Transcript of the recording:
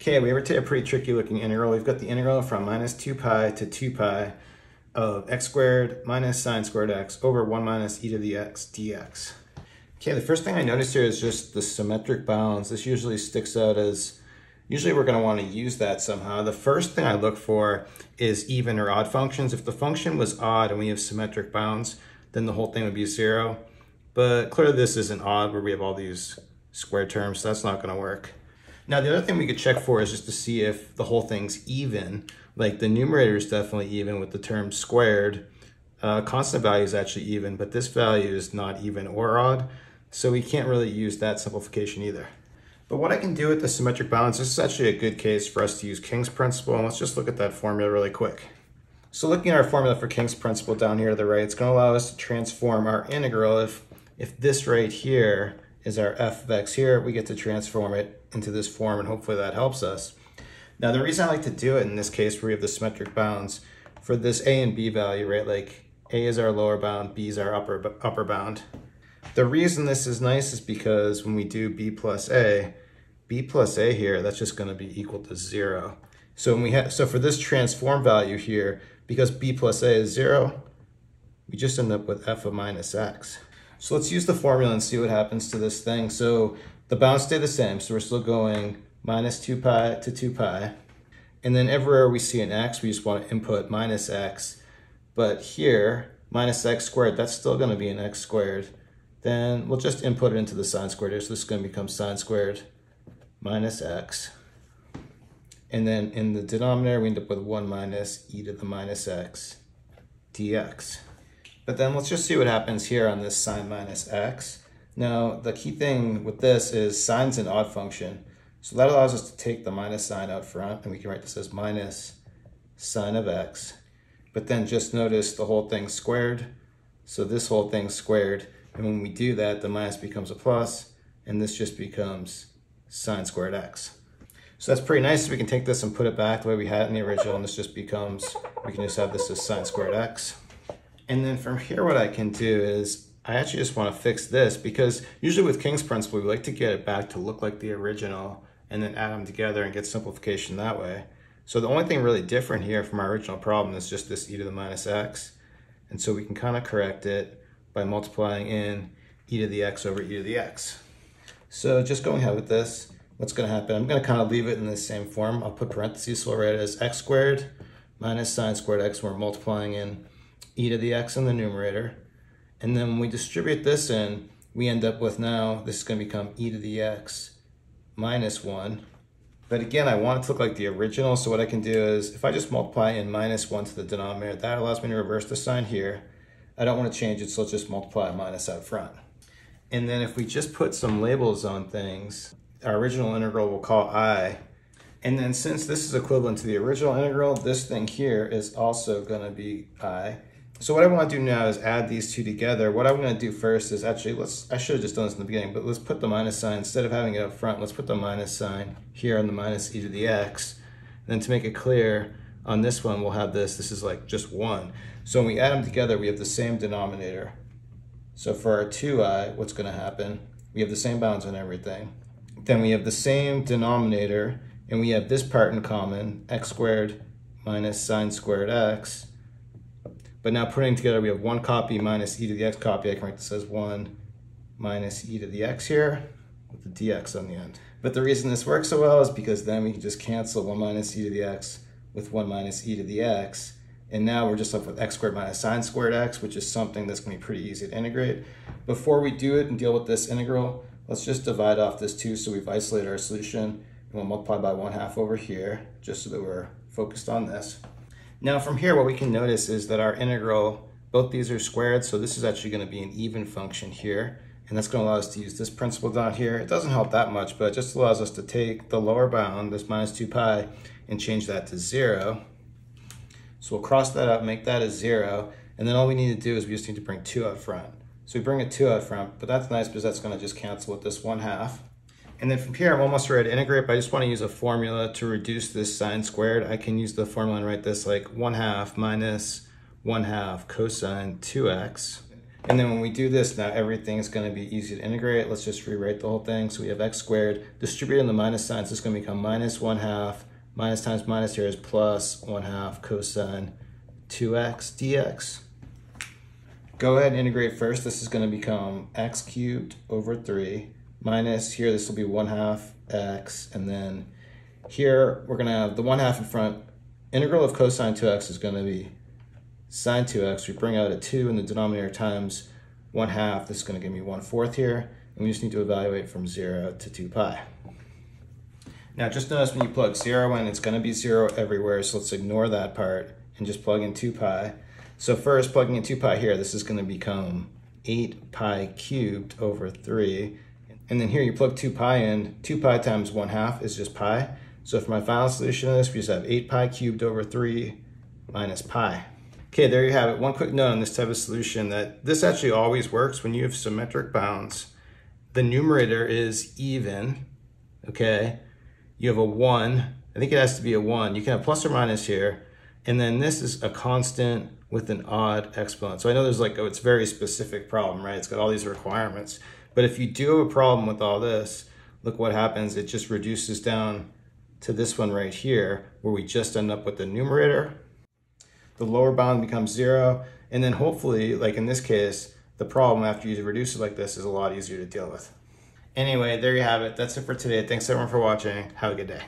Okay, we have a pretty tricky looking integral. We've got the integral from minus 2 pi to 2 pi of x squared minus sine squared x over 1 minus e to the x dx. Okay, the first thing I notice here is just the symmetric bounds. This usually sticks out as, usually we're going to want to use that somehow. The first thing I look for is even or odd functions. If the function was odd and we have symmetric bounds, then the whole thing would be zero. But clearly this isn't odd where we have all these square terms, so that's not going to work. Now, the other thing we could check for is just to see if the whole thing's even. Like the numerator is definitely even with the term squared. Uh, constant value is actually even, but this value is not even or odd. So we can't really use that simplification either. But what I can do with the symmetric balance, this is actually a good case for us to use King's principle. And let's just look at that formula really quick. So looking at our formula for King's principle down here to the right, it's going to allow us to transform our integral. If, if this right here is our f of x here, we get to transform it into this form and hopefully that helps us. Now the reason I like to do it in this case where we have the symmetric bounds, for this a and b value, right, like a is our lower bound, b is our upper, upper bound. The reason this is nice is because when we do b plus a, b plus a here, that's just gonna be equal to zero. So when we have, so for this transform value here, because b plus a is zero, we just end up with f of minus x. So let's use the formula and see what happens to this thing. So the bounds stay the same, so we're still going minus 2 pi to 2 pi. And then everywhere we see an x, we just want to input minus x. But here, minus x squared, that's still going to be an x squared. Then we'll just input it into the sine squared here. So this is going to become sine squared minus x. And then in the denominator, we end up with 1 minus e to the minus x dx. But then let's just see what happens here on this sine minus x. Now, the key thing with this is sine's an odd function. So that allows us to take the minus sign out front, and we can write this as minus sine of x. But then just notice the whole thing squared. So this whole thing squared. And when we do that, the minus becomes a plus, and this just becomes sine squared x. So that's pretty nice. We can take this and put it back the way we had it in the original, and this just becomes, we can just have this as sine squared x. And then from here, what I can do is I actually just want to fix this because usually with King's principle, we like to get it back to look like the original and then add them together and get simplification that way. So the only thing really different here from our original problem is just this e to the minus x. And so we can kind of correct it by multiplying in e to the x over e to the x. So just going ahead with this, what's going to happen, I'm going to kind of leave it in the same form. I'll put parentheses, so I'll write it as x squared minus sine squared x. We're multiplying in e to the x in the numerator. And then when we distribute this in, we end up with now, this is going to become e to the x minus 1. But again, I want it to look like the original, so what I can do is, if I just multiply in minus 1 to the denominator, that allows me to reverse the sign here. I don't want to change it, so let's just multiply minus out front. And then if we just put some labels on things, our original integral we'll call i. And then since this is equivalent to the original integral, this thing here is also going to be i. So what I want to do now is add these two together. What I'm going to do first is actually, let's, I should have just done this in the beginning, but let's put the minus sign, instead of having it up front, let's put the minus sign here on the minus e to the x. And then to make it clear, on this one, we'll have this, this is like just one. So when we add them together, we have the same denominator. So for our 2i, what's going to happen? We have the same bounds and everything. Then we have the same denominator, and we have this part in common, x squared minus sine squared x, but now putting together, we have one copy minus e to the x copy. I can write this as 1 minus e to the x here with the dx on the end. But the reason this works so well is because then we can just cancel 1 minus e to the x with 1 minus e to the x. And now we're just left with x squared minus sine squared x, which is something that's to be pretty easy to integrate. Before we do it and deal with this integral, let's just divide off this 2 so we've isolated our solution. And we'll multiply by 1 half over here, just so that we're focused on this. Now from here, what we can notice is that our integral, both these are squared, so this is actually gonna be an even function here, and that's gonna allow us to use this principle down here. It doesn't help that much, but it just allows us to take the lower bound, this minus two pi, and change that to zero. So we'll cross that out, make that a zero, and then all we need to do is we just need to bring two out front. So we bring a two out front, but that's nice because that's gonna just cancel with this one half. And then from here, I'm almost ready to integrate, but I just want to use a formula to reduce this sine squared. I can use the formula and write this like 1 half minus 1 half cosine 2x. And then when we do this, now everything's gonna be easy to integrate. Let's just rewrite the whole thing. So we have x squared, distributed the minus sign, so it's gonna become minus one half, minus times minus here is plus one half cosine 2x dx. Go ahead and integrate first. This is gonna become x cubed over three, minus here, this will be one half x, and then here we're gonna have the one half in front. Integral of cosine 2x is gonna be sine 2x, we bring out a 2 in the denominator times 1 half. This is going to give me 1 fourth here. And we just need to evaluate from 0 to 2 pi. Now just notice when you plug 0 in, it's going to be 0 everywhere. So let's ignore that part and just plug in 2 pi. So first, plugging in 2 pi here, this is going to become 8 pi cubed over 3. And then here you plug 2 pi in. 2 pi times 1 half is just pi. So for my final solution of this, we just have 8 pi cubed over 3 minus pi. Okay, there you have it. One quick note on this type of solution that this actually always works when you have symmetric bounds. The numerator is even, okay? You have a one, I think it has to be a one. You can have plus or minus here. And then this is a constant with an odd exponent. So I know there's like, oh, it's very specific problem, right? It's got all these requirements. But if you do have a problem with all this, look what happens. It just reduces down to this one right here, where we just end up with the numerator the lower bound becomes zero. And then hopefully, like in this case, the problem after you reduce it like this is a lot easier to deal with. Anyway, there you have it. That's it for today. Thanks everyone for watching. Have a good day.